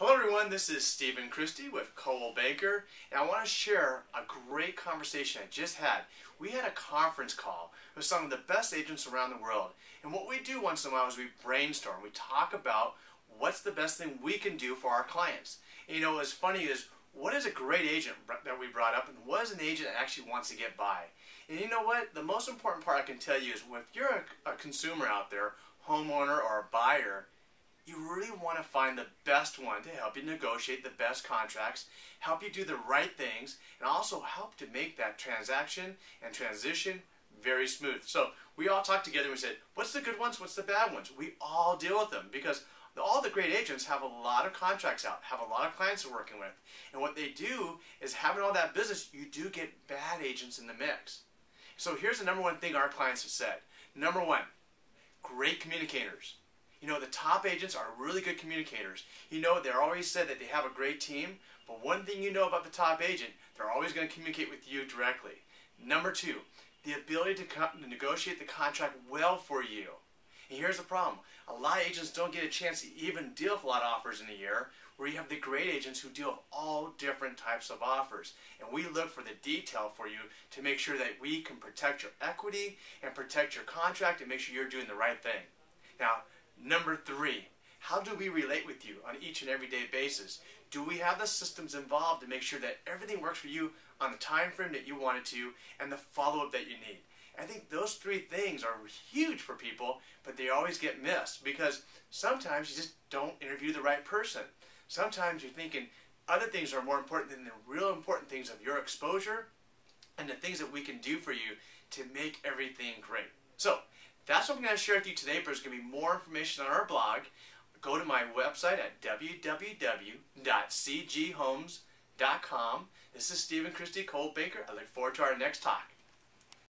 Hello everyone, this is Stephen Christie with Coldwell Banker, and I want to share a great conversation I just had. We had a conference call with some of the best agents around the world, and what we do once in a while is we brainstorm. We talk about what's the best thing we can do for our clients. And, you know, what's funny is what is a great agent that we brought up, and what is an agent that actually wants to get by? And you know what? The most important part I can tell you is if you're a, a consumer out there, homeowner or a buyer, you really want to find the best one to help you negotiate the best contracts, help you do the right things, and also help to make that transaction and transition very smooth. So we all talked together and we said, what's the good ones, what's the bad ones? We all deal with them because all the great agents have a lot of contracts out, have a lot of clients they're working with. And what they do is having all that business, you do get bad agents in the mix. So here's the number one thing our clients have said. Number one, great communicators. You know, the top agents are really good communicators. You know, they're always said that they have a great team, but one thing you know about the top agent, they're always going to communicate with you directly. Number two, the ability to, to negotiate the contract well for you. And here's the problem. A lot of agents don't get a chance to even deal with a lot of offers in a year, where you have the great agents who deal with all different types of offers. And we look for the detail for you to make sure that we can protect your equity and protect your contract and make sure you're doing the right thing. Now, Number three, how do we relate with you on each and everyday basis? Do we have the systems involved to make sure that everything works for you on the time frame that you want it to and the follow-up that you need? I think those three things are huge for people, but they always get missed because sometimes you just don't interview the right person. Sometimes you're thinking other things are more important than the real important things of your exposure and the things that we can do for you to make everything great. So, that's what I'm going to share with you today, but there's going to be more information on our blog. Go to my website at www.cghomes.com. This is Stephen Christie Coldwell Banker. I look forward to our next talk.